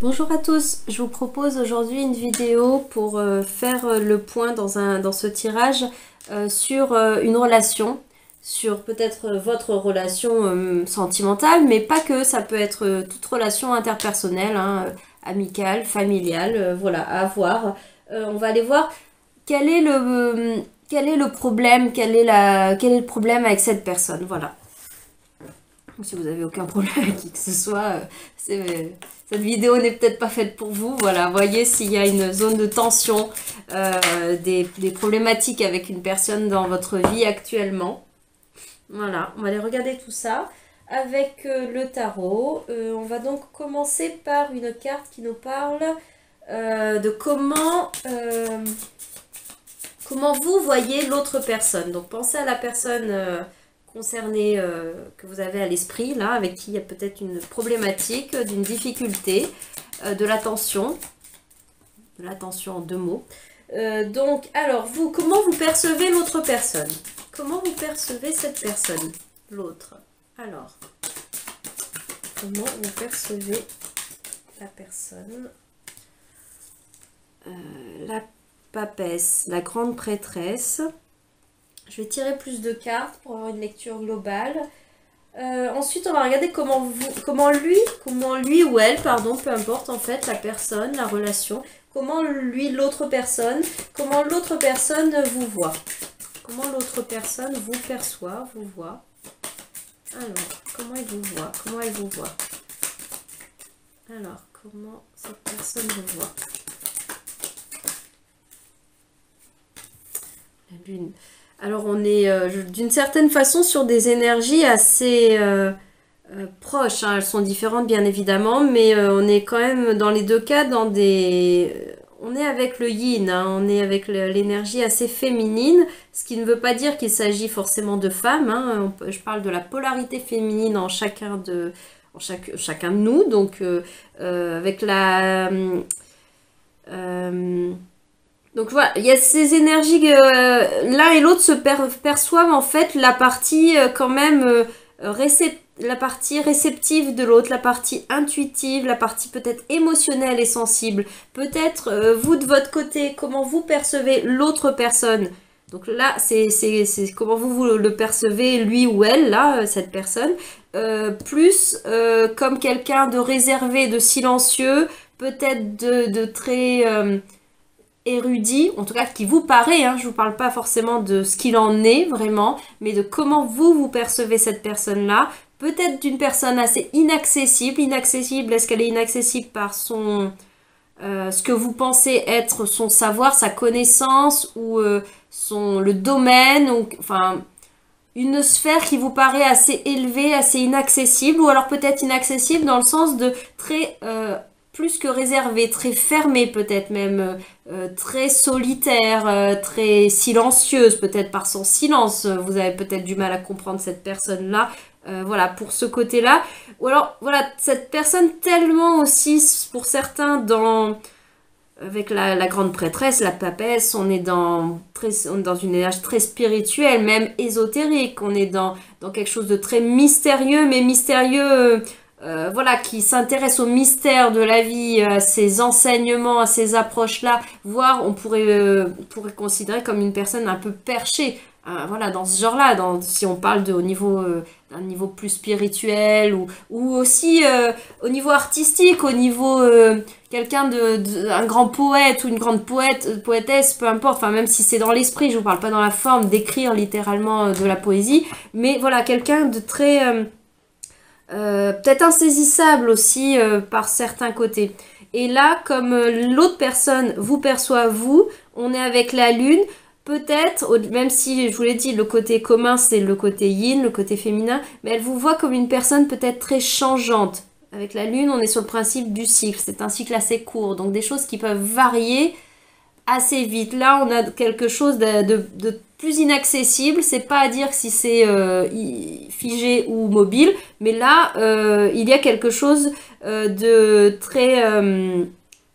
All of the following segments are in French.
Bonjour à tous, je vous propose aujourd'hui une vidéo pour euh, faire le point dans, un, dans ce tirage euh, sur euh, une relation, sur peut-être votre relation sentimentale, mais pas que, ça peut être toute relation interpersonnelle, hein, amicale, familiale, voilà, à voir. on va aller voir quel est le, quel est le problème, quel est, la, quel est le problème avec cette personne, voilà. Si vous n'avez aucun problème avec qui que ce soit, c'est cette vidéo n'est peut-être pas faite pour vous. Voilà, voyez s'il y a une zone de tension, euh, des, problématiques avec une personne dans votre vie actuellement. Voilà, on va aller regarder tout ça avec euh, le tarot. Euh, on va donc commencer par une carte qui nous parle de comment, comment vous voyez l'autre personne. Donc pensez à la personne concernés euh, que vous avez à l'esprit, là, avec qui il y a peut-être une problématique, d'une difficulté, euh, de l'attention. De l'attention en deux mots. Euh, donc, alors, vous, comment vous percevez l'autre personne? Comment vous percevez cette personne L'autre? Alors, comment vous percevez la personne? La papesse, la grande prêtresse. Je vais tirer plus de cartes pour avoir une lecture globale. Euh, ensuite, on va regarder comment, vous, comment lui, comment lui ou elle, pardon, peu importe en fait, la personne, la relation, comment lui, l'autre personne, comment l'autre personne vous voit. Comment l'autre personne vous perçoit, vous voit. Alors, comment il vous voit Comment elle vous voit Alors, comment cette personne vous voit La lune. Alors on est euh, d'une certaine façon sur des énergies assez euh, euh, proches. Hein. Elles sont différentes bien évidemment, mais on est quand même dans les deux cas dans des... On est avec le yin, hein. on est avec l'énergie assez féminine, ce qui ne veut pas dire qu'il s'agit forcément de femmes. Hein. je parle de la polarité féminine en chacun de, en chaque, chacun de nous, donc avec la... Donc voilà, il y a ces énergies, euh, l'un et l'autre se perçoivent en fait la partie euh, quand même euh, la partie réceptive de l'autre, la partie intuitive, la partie peut-être émotionnelle et sensible. Peut-être vous de votre côté, comment vous percevez l'autre personne? Donc là, c'est comment vous, vous, le percevez, lui ou elle, là, cette personne. plus comme quelqu'un de réservé, de silencieux, peut-être de, de, très érudit, en tout cas qui vous paraît, hein, je ne vous parle pas forcément de ce qu'il en est vraiment, mais de comment vous, vous percevez cette personne-là, peut-être d'une personne assez inaccessible, inaccessible, est-ce qu'elle est inaccessible par son... Euh, ce que vous pensez être son savoir, sa connaissance ou euh, son, le domaine, ou, enfin une sphère qui vous paraît assez élevée, assez inaccessible, ou alors peut-être inaccessible dans le sens de très euh, plus que réservée, très fermée peut-être même, euh, euh, très solitaire, euh, très silencieuse peut-être par son silence. Vous avez peut-être du mal à comprendre cette personne-là. voilà, pour ce côté-là. Ou alors, voilà, cette personne tellement aussi, pour certains, dans... Avec la, grande prêtresse, la papesse, on est dans, très, dans une énergie très spirituelle, même ésotérique. On est dans, dans quelque chose de très mystérieux, mais mystérieux euh, voilà, qui s'intéresse au mystère de la vie, à ces enseignements, à ces approches-là, voire on pourrait, euh, pourrait considérer comme une personne un peu perchée, euh, voilà, dans ce genre-là, si on parle de, au niveau, d'un niveau plus spirituel, ou, ou aussi au niveau artistique, au niveau quelqu'un de, un grand poète ou une grande poète, poétesse, peu importe, enfin même si c'est dans l'esprit, je vous parle pas dans la forme d'écrire littéralement de la poésie, mais voilà, quelqu'un de très euh, peut-être insaisissable aussi euh, par certains côtés. Et là, comme euh, l'autre personne vous perçoit vous, on est avec la lune. Peut-être, même si je vous l'ai dit, le côté commun c'est le côté yin, le côté féminin, mais elle vous voit comme une personne peut-être très changeante. Avec la lune, on est sur le principe du cycle. C'est un cycle assez court, donc des choses qui peuvent varier assez vite. Là, on a quelque chose de, plus inaccessible. C'est pas à dire si c'est euh, figé ou mobile, mais là, euh, il y a quelque chose euh, de très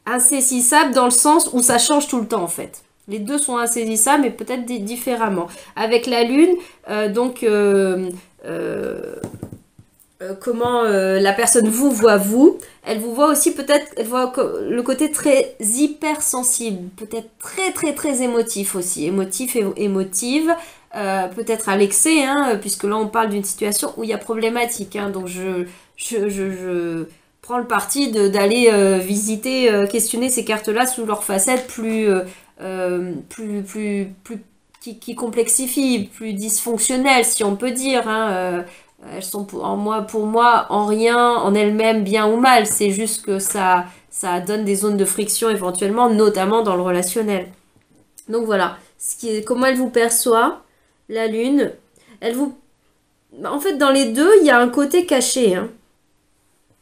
insaisissable dans le sens où ça change tout le temps en fait. Les deux sont insaisissables, mais peut-être différemment. Avec la lune, donc euh, comment euh, la personne vous voit vous, elle vous voit aussi peut-être, elle voit le côté très hypersensible, peut-être très très très émotif aussi, émotif et émotive, euh, peut-être à l'excès, hein, puisque là on parle d'une situation où il y a problématique, hein, donc je, prends le parti d'aller visiter, questionner ces cartes-là sous leur facette plus, plus, plus, plus qui, qui, complexifie, plus dysfonctionnelle, si on peut dire. Hein, elles sont pour, moi, pour moi en rien, en elles-mêmes, bien ou mal. C'est juste que ça, donne des zones de friction éventuellement, notamment dans le relationnel. Donc voilà, ce qui comment elle vous perçoit, la lune. Elle vous... En fait, dans les deux, il y a un côté caché. Hein.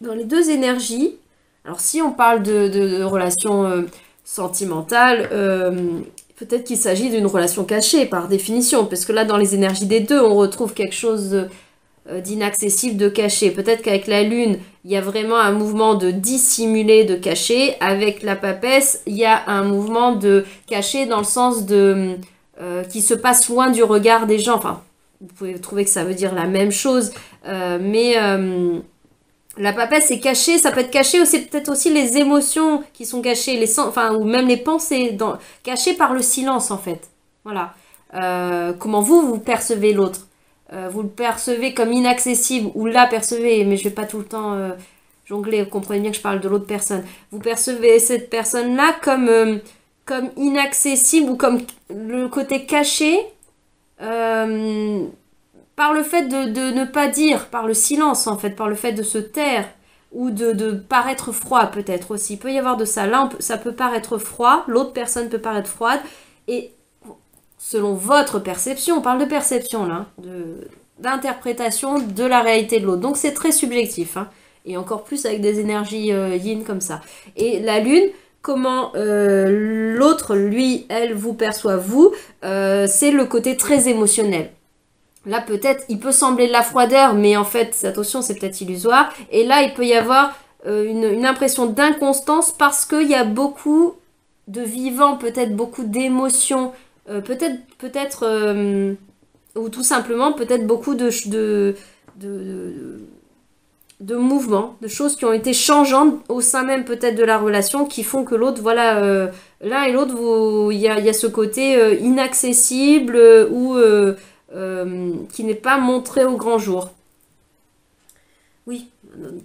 Dans les deux énergies. Alors si on parle de, de, relations euh, sentimentales, euh, peut-être qu'il s'agit d'une relation cachée par définition. Parce que là, dans les énergies des deux, on retrouve quelque chose... De, euh, d'inaccessible, de caché. Peut-être qu'avec la lune, il y a vraiment un mouvement de dissimuler, de cacher. Avec la papesse, il y a un mouvement de cacher dans le sens de euh, qui se passe loin du regard des gens. Enfin, vous pouvez trouver que ça veut dire la même chose, euh, mais la papesse est cachée. Ça peut être caché aussi, peut-être aussi les émotions qui sont cachées, les enfin ou même les pensées cachées par le silence en fait. Voilà. comment vous vous percevez l'autre? Euh, vous le percevez comme inaccessible ou la percevez, mais je vais pas tout le temps euh, jongler, vous comprenez bien que je parle de l'autre personne. Vous percevez cette personne-là comme, euh, comme inaccessible ou comme le côté caché par le fait de, de, ne pas dire, par le silence en fait, par le fait de se taire ou de, de paraître froid peut-être aussi. Il peut y avoir de ça. Là, ça peut paraître froid, l'autre personne peut paraître froide et selon votre perception, on parle de perception là, d'interprétation de, la réalité de l'autre. Donc c'est très subjectif, hein. et encore plus avec des énergies euh, yin comme ça. Et la lune, comment euh, l'autre, lui, elle vous perçoit vous, euh, c'est le côté très émotionnel. Là peut-être, il peut sembler de la froideur, mais en fait, attention, c'est peut-être illusoire. Et là, il peut y avoir une, une impression d'inconstance parce qu'il y a beaucoup de vivant, peut-être beaucoup d'émotions, peut-être, peut-être, euh, ou tout simplement, peut-être beaucoup de, de, de, mouvements, de choses qui ont été changeantes au sein même peut-être de la relation qui font que l'autre, voilà, euh, l'un et l'autre, il y a, y a, ce côté inaccessible ou qui n'est pas montré au grand jour.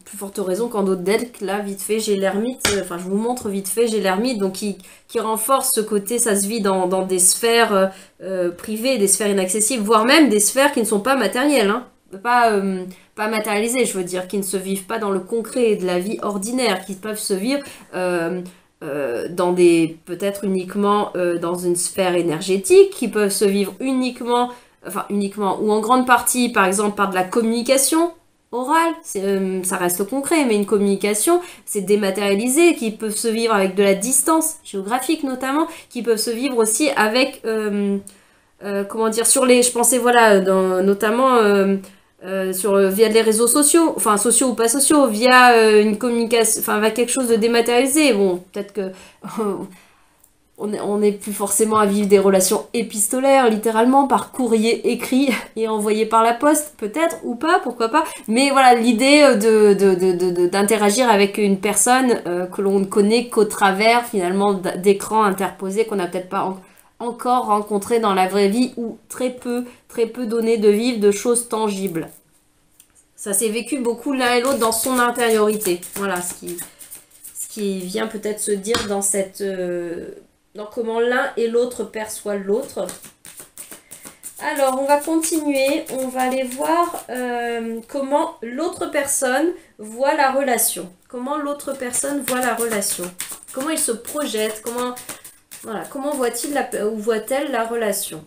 Plus forte raison qu'en d'autres decks, là, vite fait, j'ai l'ermite, euh, enfin, je vous montre vite fait, j'ai l'ermite, donc qui, qui renforce ce côté, ça se vit dans, dans des sphères euh, euh, privées, des sphères inaccessibles, voire même des sphères qui ne sont pas matérielles, hein. pas, pas matérialisées, je veux dire, qui ne se vivent pas dans le concret de la vie ordinaire, qui peuvent se vivre dans des, peut-être uniquement dans une sphère énergétique, qui peuvent se vivre uniquement, enfin, uniquement, ou en grande partie, par exemple, par de la communication, orale, euh, ça reste concret, mais une communication, c'est dématérialisé, qui peut se vivre avec de la distance géographique notamment, qui peuvent se vivre aussi avec, euh, euh, comment dire, sur les, je pensais voilà, notamment sur via les réseaux sociaux, enfin sociaux ou pas sociaux, via une communication, enfin avec quelque chose de dématérialisé. Bon, peut-être que on n'est plus forcément à vivre des relations épistolaires, littéralement, par courrier écrit et envoyé par la poste, peut-être, ou pas, pourquoi pas. Mais voilà, l'idée de, d'interagir avec une personne euh, que l'on ne connaît qu'au travers, finalement, d'écrans interposés qu'on n'a peut-être pas encore rencontré dans la vraie vie, ou très peu, très peu donné de vivre de choses tangibles. Ça s'est vécu beaucoup l'un et l'autre dans son intériorité. Voilà ce qui, ce qui vient peut-être se dire dans cette... Euh, donc comment l'un et l'autre perçoivent l'autre. Alors, on va continuer. On va aller voir euh, comment l'autre personne voit la relation. Comment l'autre personne voit la relation. Comment il se projette. Comment, voilà, comment voit-il ou voit-elle la relation.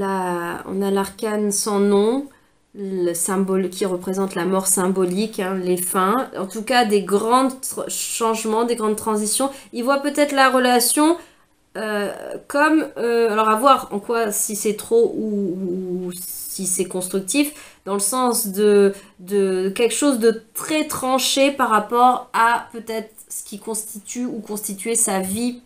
On a l'arcane sans nom, le symbole qui représente la mort symbolique, hein, les fins. En tout cas, des grands changements, des grandes transitions. Il voit peut-être la relation euh, comme, euh, alors à voir en quoi, si c'est trop ou, si c'est constructif, dans le sens de, de quelque chose de très tranché par rapport à peut-être ce qui constitue ou constituait sa vie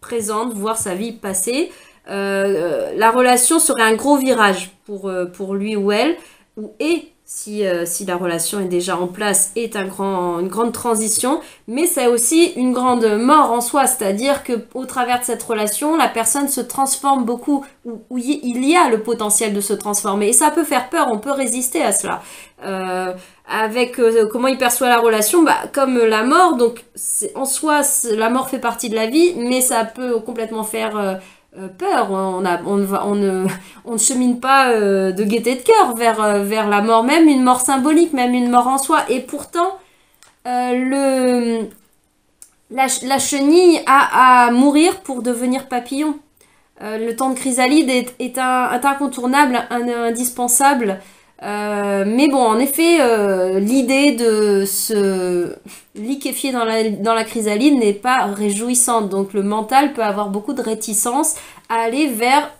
présente, voire sa vie passée. Euh, la relation serait un gros virage pour, pour lui ou elle, ou est si, euh, si, la relation est déjà en place, est un grand, une grande transition, mais c'est aussi une grande mort en soi, c'est-à-dire que au travers de cette relation, la personne se transforme beaucoup, ou, il y a le potentiel de se transformer, et ça peut faire peur, on peut résister à cela. Euh, avec euh, comment il perçoit la relation, bah, comme la mort, donc en soi, la mort fait partie de la vie, mais ça peut complètement faire euh, peur. On, a, on, ne, on ne chemine pas euh, de gaieté de cœur vers, euh, vers la mort, même une mort symbolique, même une mort en soi. Et pourtant, le, la, chenille a à mourir pour devenir papillon. le temps de chrysalide est, un, incontournable, un, indispensable euh, mais bon, en effet, euh, l'idée de se liquéfier dans la, dans la chrysalide n'est pas réjouissante. Donc le mental peut avoir beaucoup de réticence à aller vers,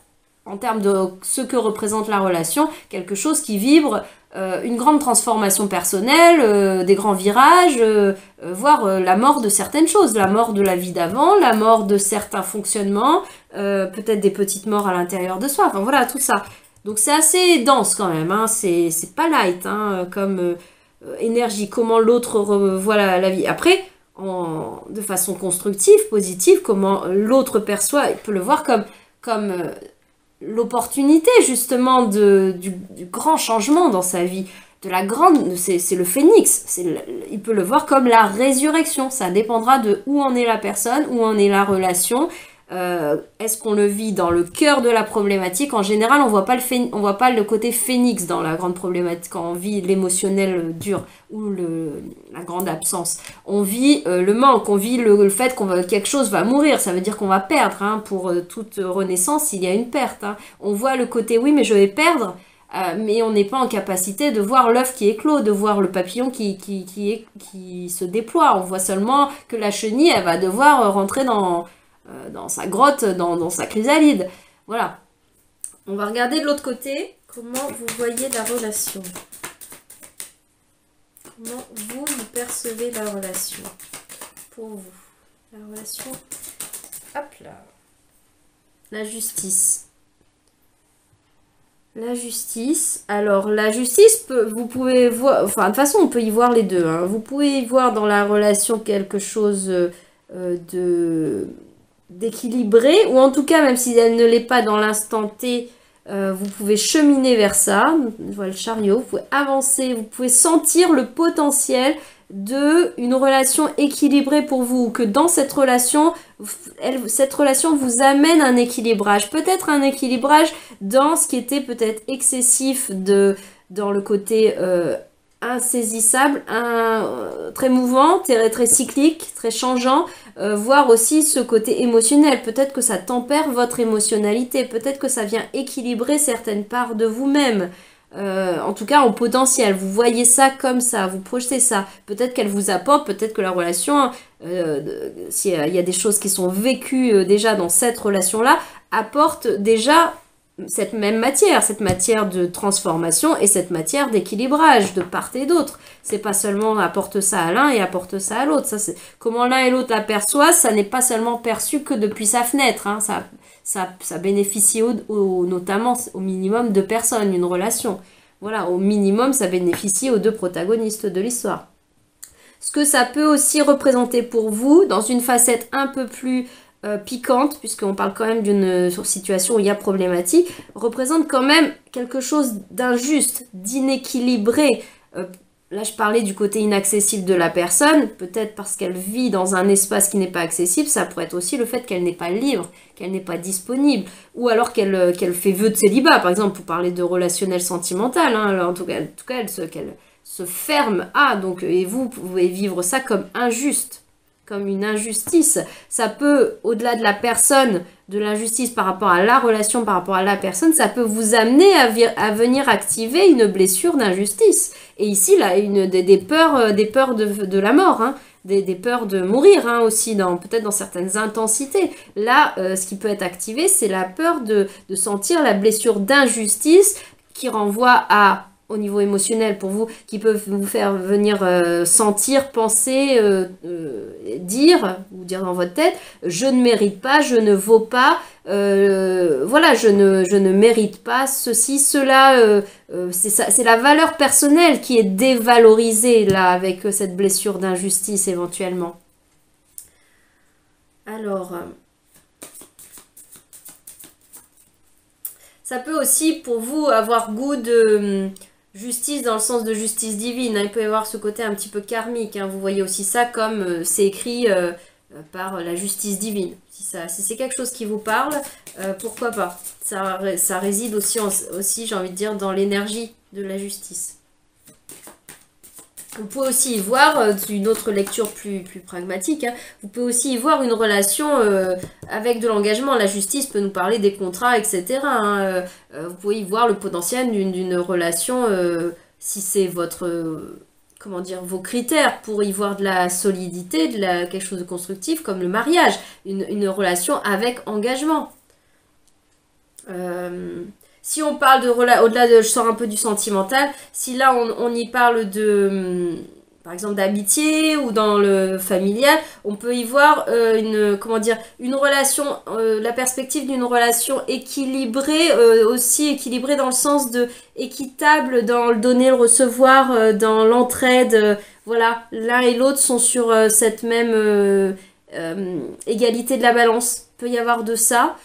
en termes de ce que représente la relation, quelque chose qui vibre euh, une grande transformation personnelle, des grands virages, voire la mort de certaines choses, la mort de la vie d'avant, la mort de certains fonctionnements, peut-être des petites morts à l'intérieur de soi. Enfin voilà, tout ça. Donc c'est assez dense quand même, hein. c'est pas light hein, comme euh, énergie, comment l'autre voit la, vie. Après, de façon constructive, positive, comment l'autre perçoit, il peut le voir comme, comme euh, l'opportunité justement de, du, grand changement dans sa vie. De la grande, c'est le phénix, il peut le voir comme la résurrection. Ça dépendra de où en est la personne, où en est la relation, euh, est-ce qu'on le vit dans le cœur de la problématique? En général, on voit pas le voit pas le côté phénix dans la grande problématique quand on vit l'émotionnel dur ou la grande absence. On vit euh, le manque, on vit le, fait qu'on quelque chose va mourir. Ça veut dire qu'on va perdre. Hein. Pour euh, toute renaissance, il y a une perte. Hein. On voit le côté oui, mais je vais perdre. mais on n'est pas en capacité de voir l'œuf qui éclot, de voir le papillon qui, qui, qui, est, qui se déploie. On voit seulement que la chenille, elle va devoir rentrer dans, euh, dans sa grotte, dans, sa chrysalide. Voilà. On va regarder de l'autre côté comment vous voyez la relation. Comment vous, percevez la relation pour vous. La relation. Hop là. La justice. La justice. Alors, la justice, vous pouvez voir. Enfin, de toute façon, on peut y voir les deux. Hein. Vous pouvez y voir dans la relation quelque chose euh, de d'équilibrer, ou en tout cas, même si elle ne l'est pas dans l'instant T, euh, vous pouvez cheminer vers ça. Voilà le chariot, vous pouvez avancer, vous pouvez sentir le potentiel de une relation équilibrée pour vous, que dans cette relation, cette relation vous amène un équilibrage, peut-être un équilibrage dans ce qui était peut-être excessif de dans le côté euh, insaisissable, euh, très mouvant, très, cyclique, très changeant, euh, voir aussi ce côté émotionnel. Peut-être que ça tempère votre émotionnalité, peut-être que ça vient équilibrer certaines parts de vous-même. Euh, en tout cas en potentiel, vous voyez ça comme ça, vous projetez ça. Peut-être qu'elle vous apporte, peut-être que la relation, s'il y a des choses qui sont vécues déjà dans cette relation-là, apporte déjà cette même matière, cette matière de transformation et cette matière d'équilibrage de part et d'autre. C'est pas seulement apporte ça à l'un et apporte ça à l'autre. Ça, comment l'un et l'autre l'aperçoivent. Ça n'est pas seulement perçu que depuis sa fenêtre. Hein. Ça, bénéficie au, notamment au minimum de personnes, une relation. Voilà, au minimum, ça bénéficie aux deux protagonistes de l'histoire. Ce que ça peut aussi représenter pour vous, dans une facette un peu plus euh, piquante, puisqu'on parle quand même d'une euh, situation où il y a problématique, représente quand même quelque chose d'injuste, d'inéquilibré. Euh, là, je parlais du côté inaccessible de la personne, peut-être parce qu'elle vit dans un espace qui n'est pas accessible, ça pourrait être aussi le fait qu'elle n'est pas libre, qu'elle n'est pas disponible, ou alors qu'elle qu'elle fait vœu de célibat, par exemple, pour parler de relationnel sentimental, hein, en tout cas, en tout cas elle, qu'elle se ferme à, donc, et vous pouvez vivre ça comme injuste comme une injustice. Ça peut, au-delà de la personne, de l'injustice par rapport à la relation, par rapport à la personne, ça peut vous amener à, venir activer une blessure d'injustice. Et ici, là, une, des, peurs, euh, des peurs de, la mort, hein. des, peurs de mourir hein, aussi, dans, peut-être dans certaines intensités. Là, euh, ce qui peut être activé, c'est la peur de, de sentir la blessure d'injustice qui renvoie à au niveau émotionnel pour vous, qui peuvent vous faire venir euh, sentir, penser, euh, euh, dire, ou dire dans votre tête, je ne mérite pas, je ne vaux pas, voilà, je ne, je ne mérite pas ceci, cela, c'est la valeur personnelle qui est dévalorisée là avec cette blessure d'injustice éventuellement. Alors... Ça peut aussi pour vous avoir goût de justice dans le sens de justice divine. Il peut y avoir ce côté un petit peu karmique. Hein. Vous voyez aussi ça comme euh, c'est écrit euh, euh, par la justice divine. Si, si c'est quelque chose qui vous parle, pourquoi pas ça, ça réside aussi, aussi j'ai envie de dire, dans l'énergie de la justice. Vous pouvez aussi y voir, euh, une autre lecture plus, plus pragmatique, hein, vous pouvez aussi y voir une relation euh, avec de l'engagement. La justice peut nous parler des contrats, etc. Hein, euh, vous pouvez y voir le potentiel d'une relation, si c'est votre, comment dire, vos critères, pour y voir de la solidité, de la, quelque chose de constructif, comme le mariage, une, une relation avec engagement. Si on parle de au-delà de je sors un peu du sentimental, si là on, y parle de hum, par exemple d'amitié ou dans le familial, on peut y voir euh, une comment dire une relation, euh, la perspective d'une relation équilibrée euh, aussi équilibrée dans le sens de équitable dans le donner le recevoir, dans l'entraide. voilà, l'un et l'autre sont sur cette même égalité de la balance. Il peut y avoir de ça.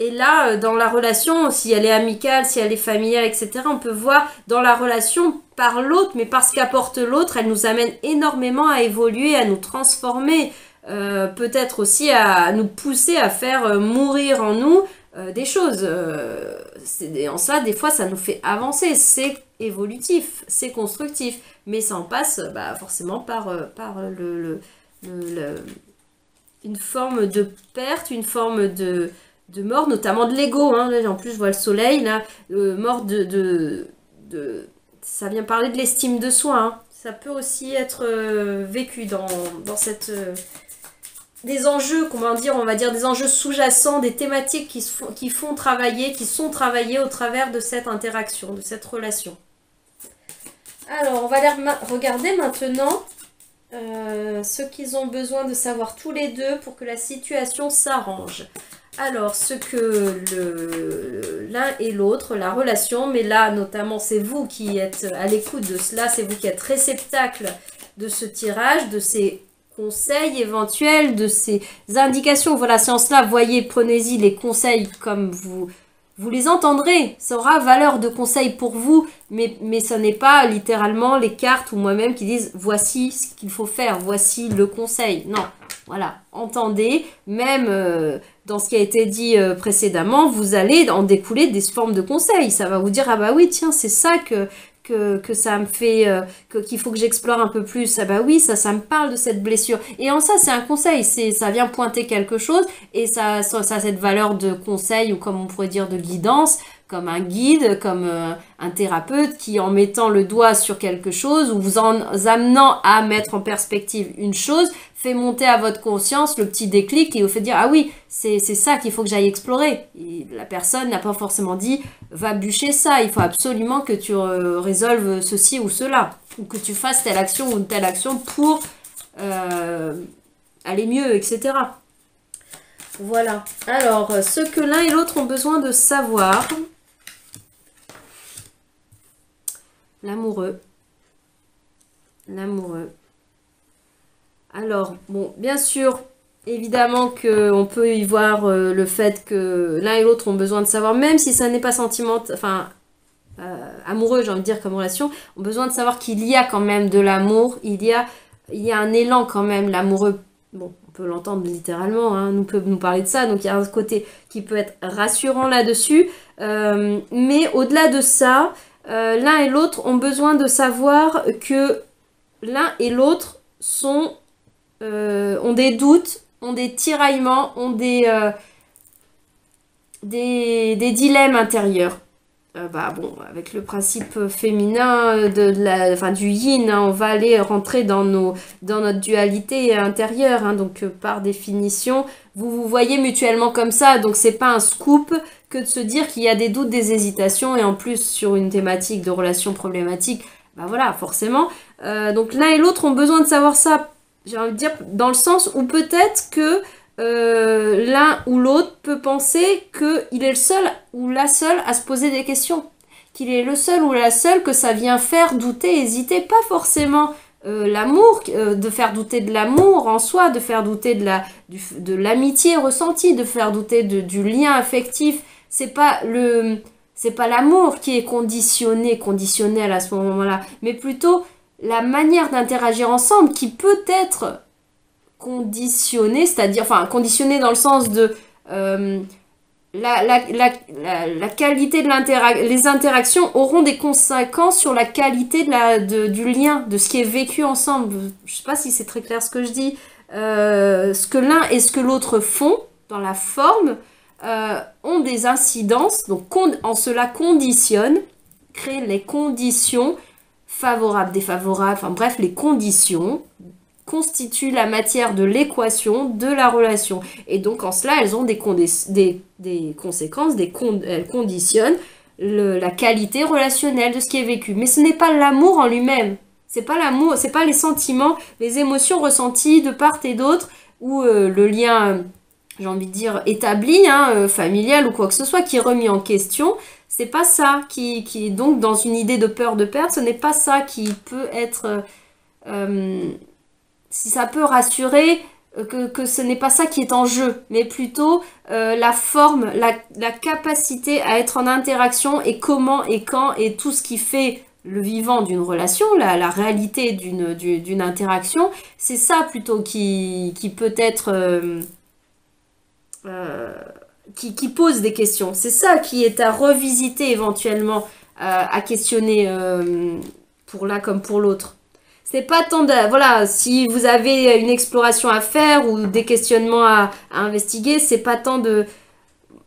Et là, euh, dans la relation, si elle est amicale, si elle est familiale, etc., on peut voir dans la relation par l'autre, mais parce qu'apporte l'autre, elle nous amène énormément à évoluer, à nous transformer, euh, peut-être aussi à, nous pousser à faire euh, mourir en nous des choses. en ça, des fois, ça nous fait avancer. C'est évolutif, c'est constructif, mais ça en passe bah, forcément par, par le, une forme de perte, une forme de de mort, notamment de l'ego. Hein. En plus, je vois le soleil, là, euh, mort de, Ça vient parler de l'estime de soi. Hein. Ça peut aussi être euh, vécu dans, cette... Euh, des enjeux, comment dire, on va dire des enjeux sous-jacents, des thématiques qui, font, qui font travailler, qui sont travaillées au travers de cette interaction, de cette relation. Alors, on va regarder maintenant ce qu'ils ont besoin de savoir tous les deux pour que la situation s'arrange. Alors, ce que l'un et l'autre, la relation, mais là notamment c'est vous qui êtes à l'écoute de cela, c'est vous qui êtes réceptacle de ce tirage, de ces conseils éventuels, de ces indications. Voilà, c'est en cela, voyez, prenez-y les conseils comme vous, vous les entendrez. Ça aura valeur de conseil pour vous, mais, mais ce n'est pas littéralement les cartes ou moi-même qui disent voici ce qu'il faut faire, voici le conseil. Non, voilà, entendez, même euh, dans ce qui a été dit euh, précédemment, vous allez en découler des formes de conseils. Ça va vous dire, ah bah oui, tiens, c'est ça que, ça me fait, euh, qu'il faut que j'explore un peu plus. Ah bah oui, ça, ça me parle de cette blessure. Et en ça, c'est un conseil, ça vient pointer quelque chose et ça, ça, ça a cette valeur de conseil ou comme on pourrait dire de guidance comme un guide, comme euh, un thérapeute qui, en mettant le doigt sur quelque chose ou vous en amenant à mettre en perspective une chose, fait monter à votre conscience le petit déclic et vous fait dire ah oui, c'est ça qu'il faut que j'aille explorer. la personne n'a pas forcément dit va bûcher ça, il faut absolument que tu euh, résolves ceci ou cela, ou que tu fasses telle action ou telle action pour euh, aller mieux, etc. Voilà. Alors, ce que l'un et l'autre ont besoin de savoir, L'amoureux. L'amoureux. Alors, bon, bien sûr, évidemment qu'on peut y voir euh, le fait que l'un et l'autre ont besoin de savoir, même si ça n'est pas sentimental, enfin, euh, amoureux, j'ai envie de dire, comme relation, ont besoin de savoir qu'il y a quand même de l'amour, il y a, un élan quand même, l'amoureux. Bon, on peut l'entendre littéralement, hein, nous peut nous parler de ça, donc il y a un côté qui peut être rassurant là-dessus, euh, mais au-delà de ça, euh, l'un et l'autre ont besoin de savoir que l'un et l'autre euh, ont des doutes, ont des tiraillements, ont des, euh, des, dilemmes intérieurs. bah bon, avec le principe féminin de, la, enfin, du yin, hein, on va aller rentrer dans, nos, dans notre dualité intérieure. Hein. donc par définition, vous vous voyez mutuellement comme ça. Donc c'est pas un scoop que de se dire qu'il y a des doutes, des hésitations, et en plus sur une thématique de relation problématique, bah voilà, forcément. Euh, donc l'un et l'autre ont besoin de savoir ça, j'ai envie de dire, dans le sens où peut-être que euh, l'un ou l'autre peut penser qu'il est le seul ou la seule à se poser des questions. Qu'il est le seul ou la seule que ça vient faire douter, hésiter, pas forcément euh, l'amour, de faire douter de l'amour en soi, de faire douter de l'amitié ressentie, de faire douter du lien affectif. C'est pas le c'est pas l'amour qui est conditionné, conditionnel à ce moment-là, mais plutôt la manière d'interagir ensemble qui peut être conditionnée, c'est-à-dire enfin conditionnée dans le sens de euh, la, la, la, la, qualité de l'interaction, les interactions auront des conséquences sur la qualité de la, de, du lien, de ce qui est vécu ensemble. Je sais pas si c'est très clair ce que je dis. Euh, ce que l'un et ce que l'autre font dans la forme euh, ont des incidences, donc en cela conditionne, crée les conditions favorables, défavorables, enfin bref, les conditions constituent la matière de l'équation de la relation. Et donc en cela, elles ont des, conséquences, des elles conditionnent la qualité relationnelle de ce qui est vécu. Mais ce n'est pas l'amour en lui-même. C'est pas l'amour, c'est pas les sentiments, les émotions ressenties de part et d'autre ou euh, le lien, j'ai envie de dire établi, hein, euh, familial ou quoi que ce soit, qui est remis en question. C'est pas ça qui, qui, donc dans une idée de peur de perdre, ce n'est pas ça qui peut être euh, si ça peut rassurer euh, que, ce n'est pas ça qui est en jeu, mais plutôt euh, la forme, la, capacité à être en interaction et comment et quand et tout ce qui fait le vivant d'une relation, la, réalité d'une interaction, c'est ça plutôt qui, peut être... Euh, qui, qui, pose des questions. C'est ça qui est à revisiter éventuellement, à questionner pour l'un comme pour l'autre. C'est pas tant de voilà si vous avez une exploration à faire ou des questionnements à, investiguer c'est pas tant de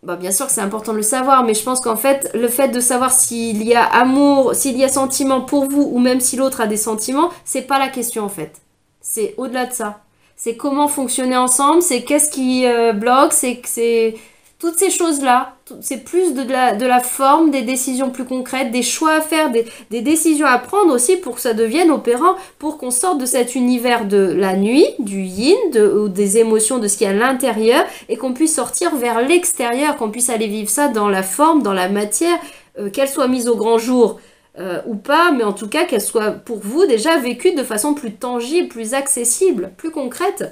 bah, bien sûr que c'est important de le savoir mais je pense qu'en fait le fait de savoir s'il y a amour s'il y a sentiment pour vous ou même si l'autre a des sentiments c'est pas la question en fait. C'est au-delà de ça c'est comment fonctionner ensemble c'est qu'est-ce qui euh, bloque c'est toutes ces choses-là, c'est plus de la, de la, forme, des décisions plus concrètes, des choix à faire, des, décisions à prendre aussi pour que ça devienne opérant, pour qu'on sorte de cet univers de la nuit, du yin, ou des émotions, de ce qu'il y a à l'intérieur, et qu'on puisse sortir vers l'extérieur, qu'on puisse aller vivre ça dans la forme, dans la matière, euh, qu'elle soit mise au grand jour. Euh, ou pas, mais en tout cas qu'elle soit pour vous déjà vécue de façon plus tangible, plus accessible, plus concrète.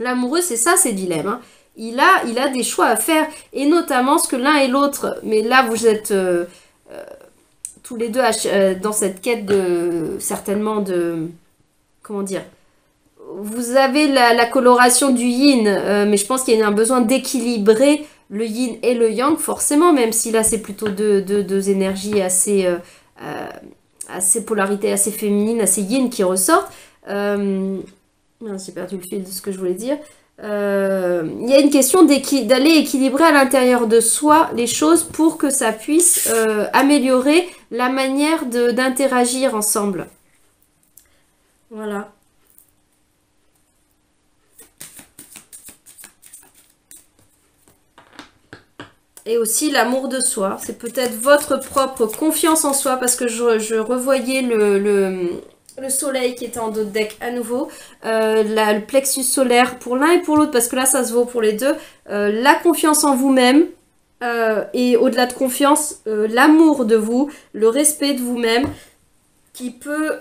L'amoureux, c'est ça, ces dilemmes. Hein il a, il a des choix à faire, et notamment ce que l'un et l'autre, mais là vous êtes euh, euh, tous les deux dans cette quête de, certainement de, comment dire, vous avez la, coloration du yin, mais je pense qu'il y a un besoin d'équilibrer le yin et le yang, forcément, même si là c'est plutôt deux, deux, énergies assez, assez polarités, assez féminines, assez yin qui ressortent. J'ai perdu le fil de ce que je voulais dire. Euh, il y a une question d'aller équilibrer à l'intérieur de soi les choses pour que ça puisse euh, améliorer la manière d'interagir ensemble. Voilà. Et aussi l'amour de soi. C'est peut-être votre propre confiance en soi parce que je, revoyais le le soleil qui est en dos de deck à nouveau, euh, le plexus solaire pour l'un et pour l'autre, parce que là ça se vaut pour les deux, euh, la confiance en vous-même, euh, et au-delà de confiance, l'amour de vous, le respect de vous-même, qui peut,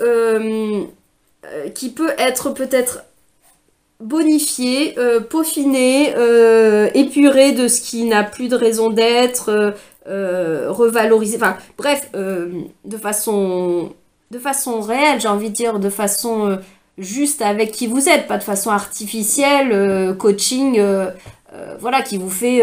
qui peut être peut-être bonifié, peaufiné, épuré de ce qui n'a plus de raison d'être, revalorisé, enfin bref, de façon de façon réelle, j'ai envie de dire, de façon euh, juste avec qui vous êtes, pas de façon artificielle, euh, coaching, euh, voilà, qui vous fait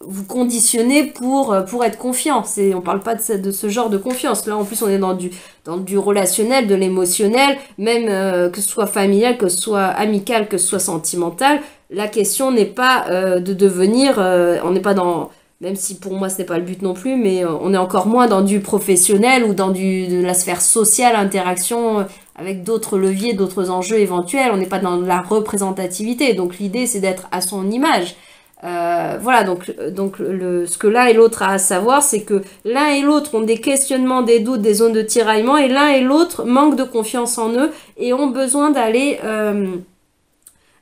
vous conditionner pour, pour être confiant. C'est, on parle pas de ce, de ce genre de confiance. Là, en plus, on est dans du, dans du relationnel, de l'émotionnel, même que ce soit familial, que ce soit amical, que ce soit sentimental. La question n'est pas de devenir, on n'est pas dans même si pour moi ce n'est pas le but non plus, mais euh, on est encore moins dans du professionnel ou dans du, de la sphère sociale, interaction euh, avec d'autres leviers, d'autres enjeux éventuels. On n'est pas dans la représentativité. Donc l'idée c'est d'être à son image. Euh, voilà, donc, donc le, ce que l'un et l'autre a à savoir, c'est que l'un et l'autre ont des questionnements, des doutes, des zones de tiraillement, et l'un et l'autre manquent de confiance en eux et ont besoin d'aller euh,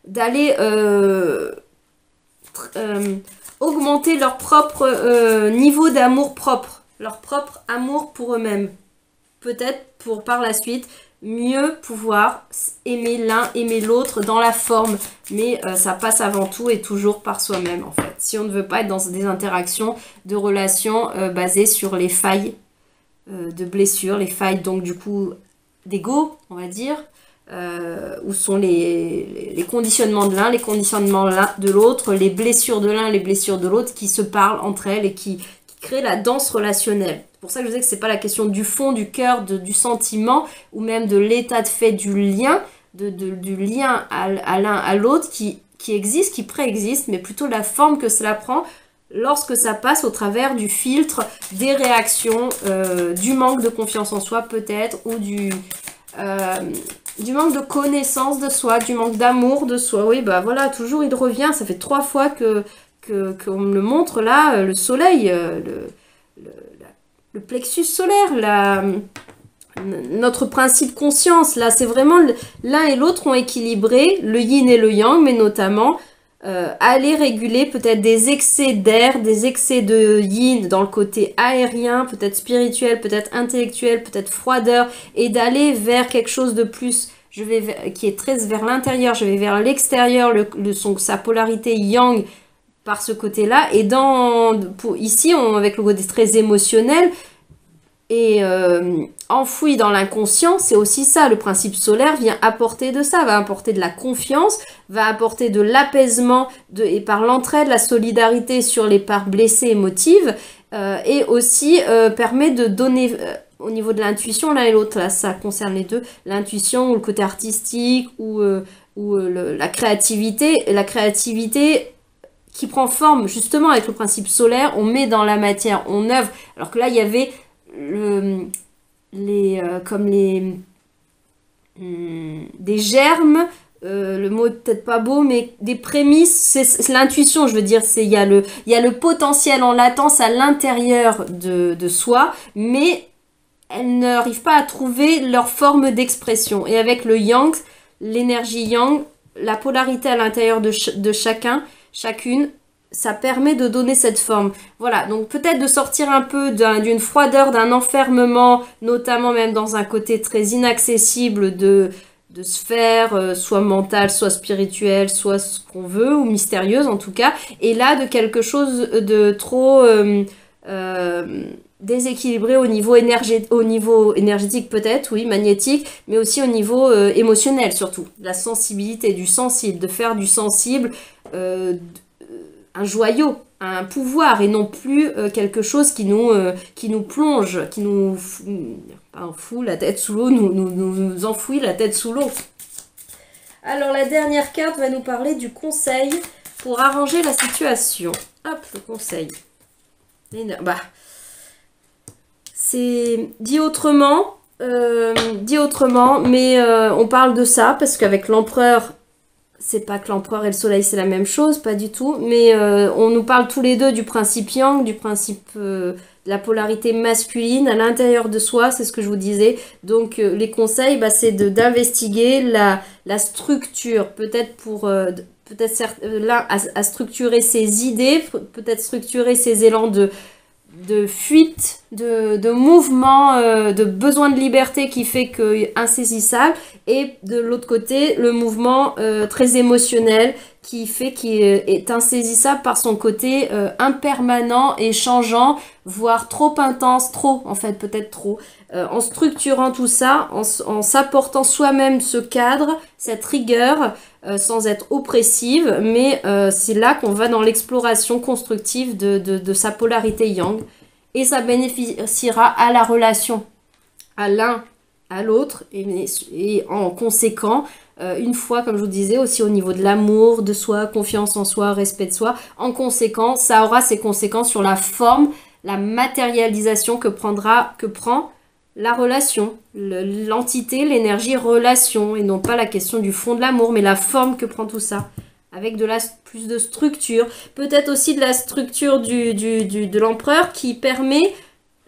d'aller euh, augmenter leur propre niveau d'amour propre, leur propre amour pour eux-mêmes. Peut-être pour par la suite mieux pouvoir aimer l'un, aimer l'autre dans la forme. Mais euh, ça passe avant tout et toujours par soi-même en fait. Si on ne veut pas être dans des interactions de relations euh, basées sur les failles euh, de blessures, les failles donc du coup d'ego, on va dire, où sont les, conditionnements de l'un, les conditionnements de l'autre, les blessures de l'un, les blessures de l'autre qui se parlent entre elles et qui créent la danse relationnelle. Pour ça que je disais que c'est pas la question du fond, du cœur, du sentiment, ou même de l'état de fait du lien, de, du lien à, l'un à l'autre qui, qui existe, qui préexiste, mais plutôt la forme que cela prend lorsque ça passe au travers du filtre, des réactions, euh, du manque de confiance en soi peut-être, ou du, euh, du manque de connaissance de soi, du manque d'amour de soi. Oui, bah voilà, toujours il revient, ça fait trois fois que qu'on me le montre là, le soleil, euh, le, le plexus solaire, la, notre principe conscience. Là, c'est vraiment l'un et l'autre ont équilibré le yin et le yang, mais notamment euh, aller réguler peut-être des excès d'air, des excès de yin dans le côté aérien, peut-être spirituel, peut-être intellectuel, peut-être froideur, et d'aller vers quelque chose de plus. Qui est très vers l'intérieur, je vais vers l'extérieur, sa polarité yang, par ce côté-là. Et dans, pour, ici, on, avec le côté très émotionnel et euh, enfoui dans l'inconscient, c'est aussi ça. Le principe solaire vient apporter de ça, va apporter de la confiance, va apporter de l'apaisement et par l'entraide, la solidarité sur les parts blessées émotives. Euh, et aussi euh, permet de donner au niveau de l'intuition l'un et l'autre. Là, ça concerne les deux, l'intuition ou le côté artistique ou, ou la créativité. la créativité qui prend forme justement avec le principe solaire, on met dans la matière, on œuvre. Alors que là, il y avait le, les, euh, comme les, hmm, des germes, euh, le mot peut-être pas beau, mais des prémices, c'est l'intuition, je veux dire, c'est il y, a le, y a le potentiel en latence à l'intérieur de, de soi, mais elles n'arrivent pas à trouver leur forme d'expression. Et avec le yang, l'énergie yang, la polarité à l'intérieur de, de chacun, chacune, ça permet de donner cette forme. Voilà, donc peut-être de sortir un peu d'une froideur, d'un enfermement, notamment même dans un côté très inaccessible de, de sphère, euh, soit mentale, soit spirituelle, soit ce qu'on veut, ou mystérieuse en tout cas, et là de quelque chose de trop euh, euh, déséquilibré au niveau, au niveau énergétique peut-être, oui, magnétique, mais aussi au niveau émotionnel surtout, la sensibilité, du sensible, de faire du sensible un joyau, un pouvoir et non plus euh, quelque chose qui nous, euh, qui nous plonge, qui nous la tête sous l'eau, nous, nous, nous, enfouit la tête sous l'eau. Alors la dernière carte va nous parler du conseil pour arranger la situation. Hop, le conseil. Bah, c'est dit autrement, euh, dit autrement, mais on parle de ça parce qu'avec l'empereur c'est pas que l'empereur et le soleil c'est la même chose, pas du tout, mais euh, on nous parle tous les deux du principe yang, du principe euh, de la polarité masculine à l'intérieur de soi, c'est ce que je vous disais. Donc euh, les conseils, bah, c'est d'investiguer la, la, structure, peut-être pour peut-être là à, structurer ses idées, peut-être structurer ses élans de de fuite, de, de mouvement, euh, de besoin de liberté qui fait que insaisissable, et de l'autre côté, le mouvement euh, très émotionnel qui fait qu'il est insaisissable par son côté euh, impermanent et changeant, voire trop intense, trop en fait, peut-être trop. en structurant tout ça, en, s'apportant soi-même ce cadre, cette rigueur, sans être oppressive, mais c'est là qu'on va dans l'exploration constructive de, de, de sa polarité yang et ça bénéficiera à la relation, à l'un, à l'autre, et, en conséquent, euh, une fois, comme je vous disais, aussi au niveau de l'amour de soi, confiance en soi, respect de soi, en conséquence, ça aura ses conséquences sur la forme, la matérialisation que prendra, que prend la relation, l'entité, l'énergie relation, et non pas la question du fond de l'amour, mais la forme que prend tout ça. avec de la plus de structure, peut-être aussi de la structure du, du, de l'empereur qui permet,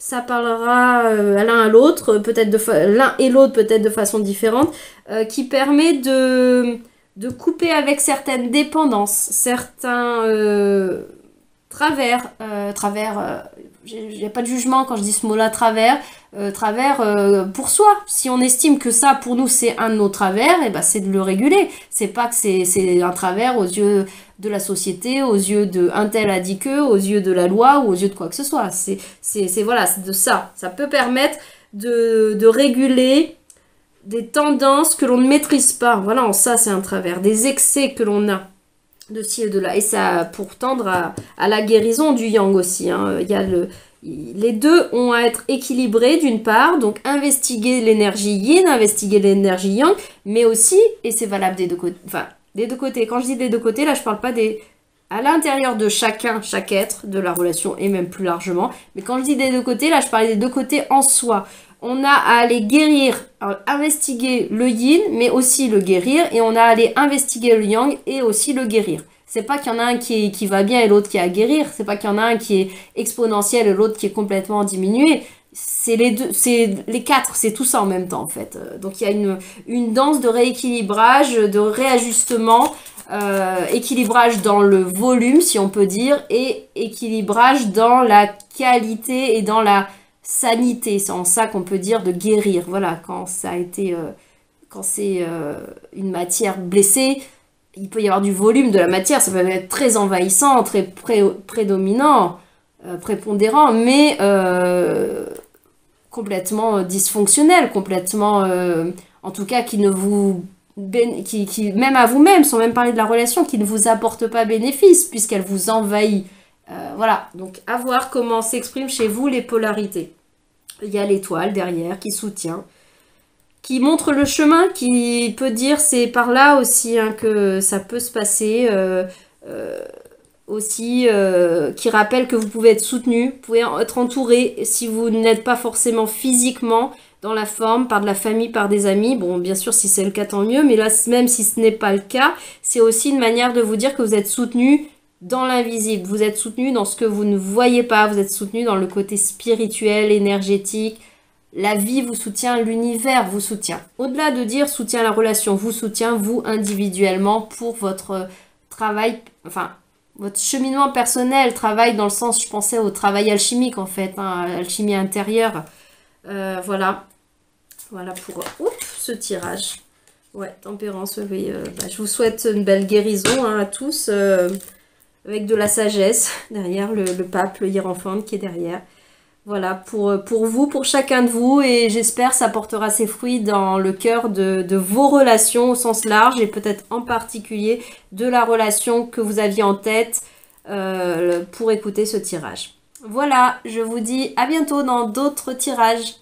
ça parlera euh, à l'un à l'autre, peut-être de l'un et l'autre peut-être de façon différente, euh, qui permet de, de couper avec certaines dépendances, certains euh, travers, travers il n'y pas de jugement quand je dis ce mot-là, travers, euh, travers euh, pour soi. Si on estime que ça, pour nous, c'est un de nos travers, et eh ben, c'est de le réguler. C'est pas que c'est un travers aux yeux de la société, aux yeux de un tel a dit que, aux yeux de la loi ou aux yeux de quoi que ce soit. C'est voilà, c'est de ça. Ça peut permettre de, réguler des tendances que l'on ne maîtrise pas. Voilà, ça, c'est un travers. Des excès que l'on a de ci et de là. Et ça pour tendre à, la guérison du yang aussi. Hein. Il y a le, les deux ont à être équilibrés d'une part, donc investiguer l'énergie yin, investiguer l'énergie yang, mais aussi, et c'est valable des deux côtés, enfin des deux côtés. Quand je dis des deux côtés, là je parle pas des à l'intérieur de chacun, chaque être de la relation et même plus largement. Mais quand je dis des deux côtés, là je parle des deux côtés en soi. On a à aller guérir, investiguer le yin, mais aussi le guérir, et on a à aller investiguer le yang et aussi le guérir. C'est pas qu'il y en a un qui, qui va bien et l'autre qui a à guérir. C'est pas qu'il y en a un qui est exponentiel et l'autre qui est complètement diminué. C'est les deux, c'est les quatre, c'est tout ça en même temps en fait. Euh, donc il y a une, une danse de rééquilibrage, de réajustement, euh, équilibrage dans le volume si on peut dire, et équilibrage dans la qualité et dans la sanité. C'est en ça qu'on peut dire de guérir. Voilà, quand ça a été, euh, quand c'est une matière blessée, il peut y avoir du volume de la matière, ça peut être très envahissant, très prédominant, euh, prépondérant, mais complètement dysfonctionnel, complètement, euh, en tout cas, qui ne vous, qui, qui, même à vous-même, sans même parler de la relation, qui ne vous apporte pas bénéfice, puisqu'elle vous envahit. voilà, donc à voir comment s'expriment chez vous les polarités. Il y a l'étoile derrière qui soutient qui montre le chemin, qui peut dire c'est par là aussi hein, que ça peut se passer. Euh, euh, aussi, euh, qui rappelle que vous pouvez être soutenu, vous pouvez être entouré si vous n'êtes pas forcément physiquement dans la forme, par de la famille, par des amis. Bon, bien sûr, si c'est le cas, tant mieux, mais là, même si ce n'est pas le cas, c'est aussi une manière de vous dire que vous êtes soutenu dans l'invisible, vous êtes soutenu dans ce que vous ne voyez pas, vous êtes soutenu dans le côté spirituel, énergétique, la vie vous soutient, l'univers vous soutient. Au-delà de dire soutient la relation, vous soutient vous individuellement pour votre travail, enfin votre cheminement personnel, travail dans le sens, je pensais au travail alchimique en fait, hein, alchimie intérieure. Euh, voilà, voilà pour ce tirage. Ouais, tempérance, oui, euh, bah, je vous souhaite une belle guérison hein, à tous, euh, avec de la sagesse derrière le, le pape, le hiérophante qui est derrière. Voilà, pour, pour vous, pour chacun de vous, et j'espère ça portera ses fruits dans le cœur de, vos relations au sens large, et peut-être en particulier de la relation que vous aviez en tête euh, pour écouter ce tirage. Voilà, je vous dis à bientôt dans d'autres tirages.